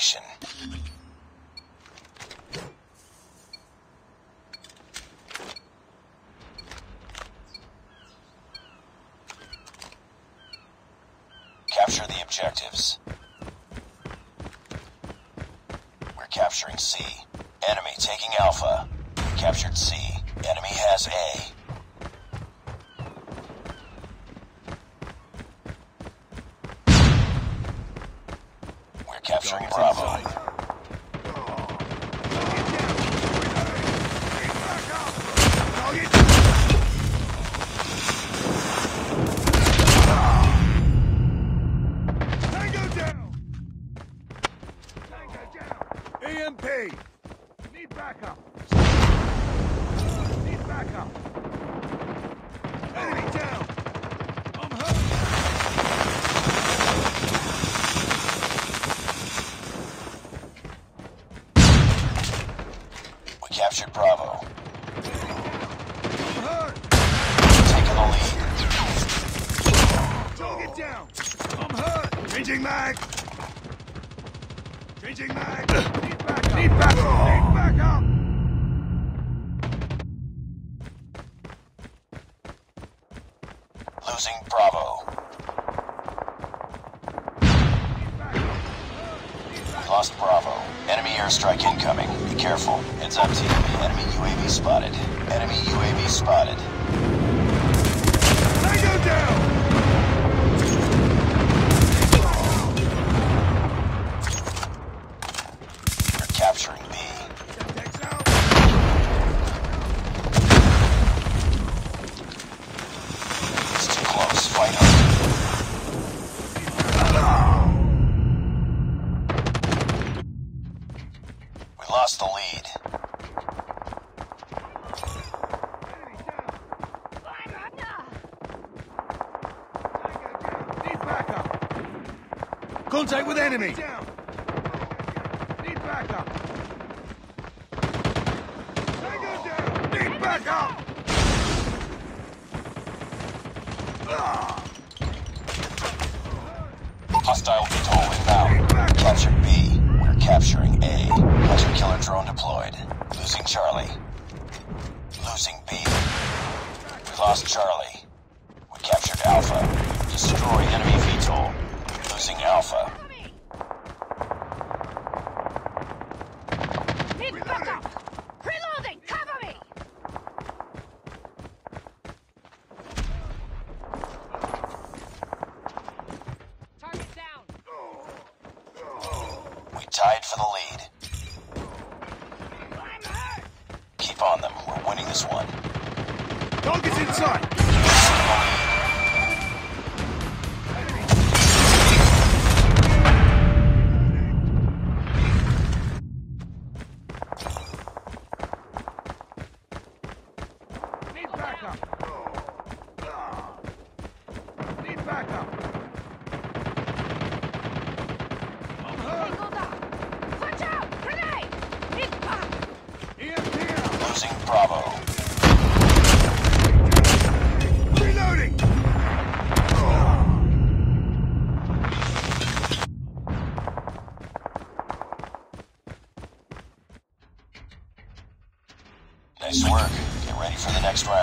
destination. Capture the objectives. We're capturing C. Enemy taking Alpha. Captured C. Enemy has A. capturing Bravo. Tango down! Tango down! EMP! Need backup! Need backup! Enemy down! I'm hurt! We captured Bravo. Hurt! Taking the lead. Target down! I'm hurt! Changing mag! Changing mag! Need backup! Need backup! Need backup! Losing Bravo. Lost Bravo. Enemy airstrike incoming. Be careful. Heads up, team. Enemy UAV spotted. Enemy UAV spotted. Tango down! Contact with enemy! Need backup! Tango down! Need backup! Hostile VTOL inbound. Captured B. We're capturing A. Hunter killer drone deployed. Losing Charlie. Losing B. We lost Charlie. We captured Alpha. Destroy enemy VTOL. Losing Alpha. We tied for the lead. Keep on them. We're winning this one. Target's inside! Backup! Need backup! I'm hurt! Tango down! Watch out! Grenade! Need back! EMP out! Losing Bravo. Reloading! Nice work. Get ready for the next round.